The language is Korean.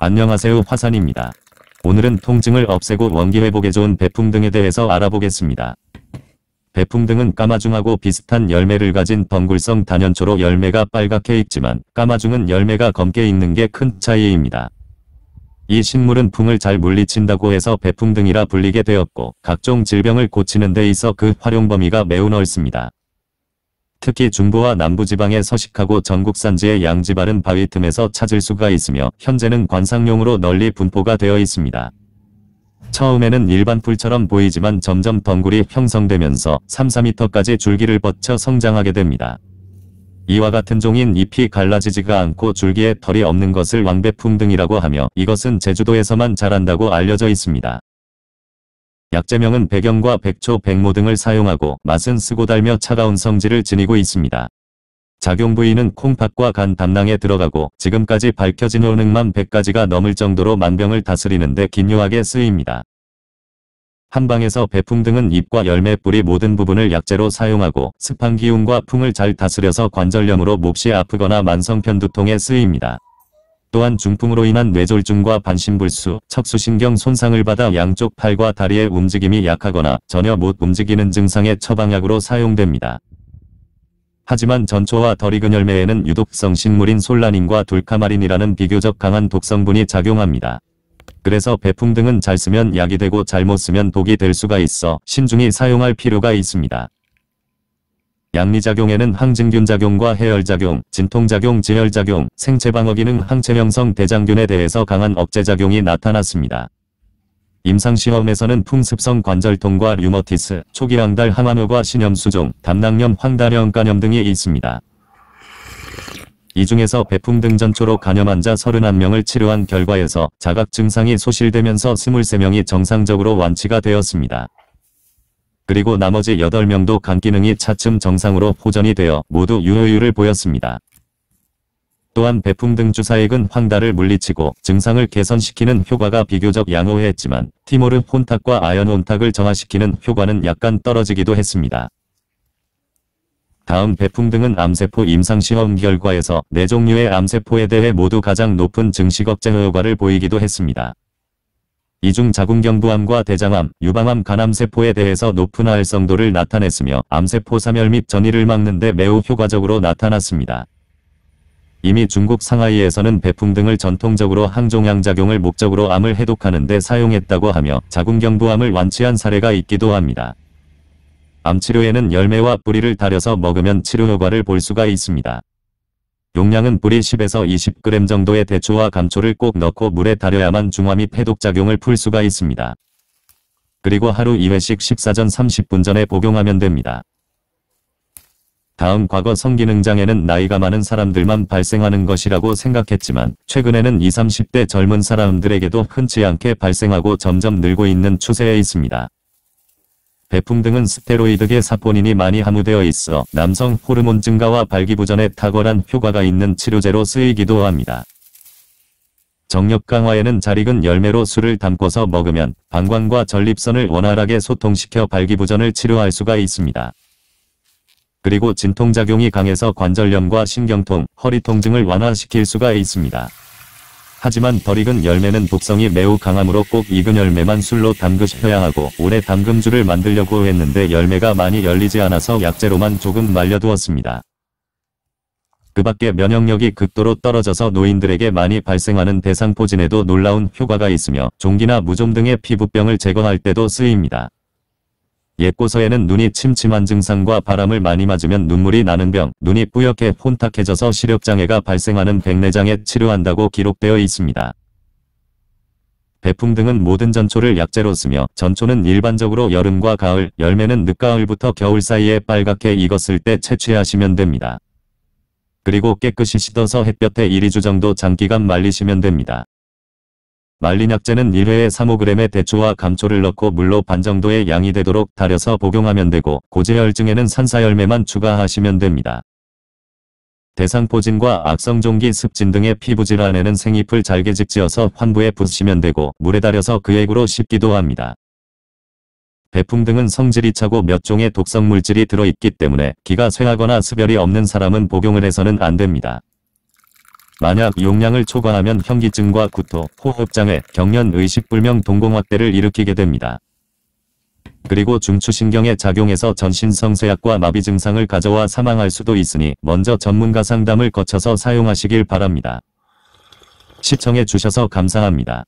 안녕하세요 화산입니다. 오늘은 통증을 없애고 원기 회복에 좋은 배풍 등에 대해서 알아보겠습니다. 배풍 등은 까마중하고 비슷한 열매를 가진 덩굴성 단연초로 열매가 빨갛게 익지만 까마중은 열매가 검게 익는 게 큰 차이입니다. 이 식물은 풍을 잘 물리친다고 해서 배풍 등이라 불리게 되었고 각종 질병을 고치는 데 있어 그 활용 범위가 매우 넓습니다. 특히 중부와 남부지방에 서식하고 전국산지의 양지바른 바위 틈에서 찾을 수가 있으며 현재는 관상용으로 널리 분포가 되어 있습니다. 처음에는 일반 풀처럼 보이지만 점점 덩굴이 형성되면서 3, 4m까지 줄기를 뻗쳐 성장하게 됩니다. 이와 같은 종인 잎이 갈라지지가 않고 줄기에 털이 없는 것을 왕배풍 등이라고 하며 이것은 제주도에서만 자란다고 알려져 있습니다. 약재명은 백영과 백초, 백모 등을 사용하고 맛은 쓰고 달며 차가운 성질을 지니고 있습니다. 작용 부위는 콩팥과 간 담낭에 들어가고 지금까지 밝혀진 효능만 100가지가 넘을 정도로 만병을 다스리는데 긴요하게 쓰입니다. 한방에서 배풍 등은 잎과 열매 뿌리 모든 부분을 약재로 사용하고 습한 기운과 풍을 잘 다스려서 관절염으로 몹시 아프거나 만성편 두통에 쓰입니다. 또한 중풍으로 인한 뇌졸중과 반신불수, 척수신경 손상을 받아 양쪽 팔과 다리의 움직임이 약하거나 전혀 못 움직이는 증상의 처방약으로 사용됩니다. 하지만 전초와 덜익은 열매에는 유독성 식물인 솔라닌과 둘카마린이라는 비교적 강한 독성분이 작용합니다. 그래서 배풍 등은 잘 쓰면 약이 되고 잘못 쓰면 독이 될 수가 있어 신중히 사용할 필요가 있습니다. 양리작용에는 항진균 작용과 해열작용, 진통작용, 지혈작용, 생체방어 기능, 항체명성 대장균에 대해서 강한 억제작용이 나타났습니다. 임상시험에서는 풍습성 관절통과 류머티스, 초기황달 항암효과 신염수종, 담낭염, 황달형 간염 등이 있습니다. 이 중에서 배풍 등 전초로 간염 환자 31명을 치료한 결과에서 자각 증상이 소실되면서 23명이 정상적으로 완치가 되었습니다. 그리고 나머지 8명도 간 기능이 차츰 정상으로 호전이 되어 모두 유효율을 보였습니다. 또한 배풍 등 주사액은 황달을 물리치고 증상을 개선시키는 효과가 비교적 양호했지만 티모르 혼탁과 아연 혼탁을 정화시키는 효과는 약간 떨어지기도 했습니다. 다음 배풍 등은 암세포 임상시험 결과에서 네 종류의 암세포에 대해 모두 가장 높은 증식 억제 효과를 보이기도 했습니다. 이중 자궁경부암과 대장암, 유방암 간암세포에 대해서 높은 활성도를 나타냈으며 암세포 사멸 및 전이를 막는 데 매우 효과적으로 나타났습니다. 이미 중국 상하이에서는 배풍 등을 전통적으로 항종양작용을 목적으로 암을 해독하는 데 사용했다고 하며 자궁경부암을 완치한 사례가 있기도 합니다. 암치료에는 열매와 뿌리를 다려서 먹으면 치료 효과를 볼 수가 있습니다. 용량은 뿌리 10에서 20g 정도의 대추와 감초를 꼭 넣고 물에 달여야만 중화 및 해독작용을 풀 수가 있습니다. 그리고 하루 2회씩 식사 전 30분 전에 복용하면 됩니다. 다음 과거 성기능장애는 나이가 많은 사람들만 발생하는 것이라고 생각했지만 최근에는 20, 30대 젊은 사람들에게도 흔치 않게 발생하고 점점 늘고 있는 추세에 있습니다. 배풍 등은 스테로이드계 사포닌이 많이 함유되어 있어 남성 호르몬 증가와 발기부전에 탁월한 효과가 있는 치료제로 쓰이기도 합니다. 정력 강화에는 잘 익은 열매로 술을 담궈서 먹으면 방광과 전립선을 원활하게 소통시켜 발기부전을 치료할 수가 있습니다. 그리고 진통작용이 강해서 관절염과 신경통, 허리 통증을 완화시킬 수가 있습니다. 하지만 덜 익은 열매는 독성이 매우 강하므로 꼭 익은 열매만 술로 담그셔야 하고 올해 담금주를 만들려고 했는데 열매가 많이 열리지 않아서 약재로만 조금 말려두었습니다. 그 밖에 면역력이 극도로 떨어져서 노인들에게 많이 발생하는 대상포진에도 놀라운 효과가 있으며 종기나 무좀 등의 피부병을 제거할 때도 쓰입니다. 옛고서에는 눈이 침침한 증상과 바람을 많이 맞으면 눈물이 나는 병, 눈이 뿌옇게 혼탁해져서 시력장애가 발생하는 백내장애 치료한다고 기록되어 있습니다. 배풍 등은 모든 전초를 약재로 쓰며 전초는 일반적으로 여름과 가을, 열매는 늦가을부터 겨울 사이에 빨갛게 익었을 때 채취하시면 됩니다. 그리고 깨끗이 씻어서 햇볕에 1-2주 정도 장기간 말리시면 됩니다. 말린 약재는 1회에 3-5g의 대추와 감초를 넣고 물로 반 정도의 양이 되도록 달여서 복용하면 되고 고지혈증에는 산사열매만 추가하시면 됩니다. 대상포진과 악성종기 습진 등의 피부질환에는 생잎을 잘게 직지어서 환부에 붓시면 되고 물에 달여서 그 액으로 씹기도 합니다. 배풍 등은 성질이 차고 몇 종의 독성 물질이 들어있기 때문에 기가 쇠하거나 수별이 없는 사람은 복용을 해서는 안 됩니다. 만약 용량을 초과하면 현기증과 구토, 호흡장애, 경련 의식불명 동공확대를 일으키게 됩니다. 그리고 중추신경에 작용해서 전신성쇠약과 마비 증상을 가져와 사망할 수도 있으니 먼저 전문가 상담을 거쳐서 사용하시길 바랍니다. 시청해 주셔서 감사합니다.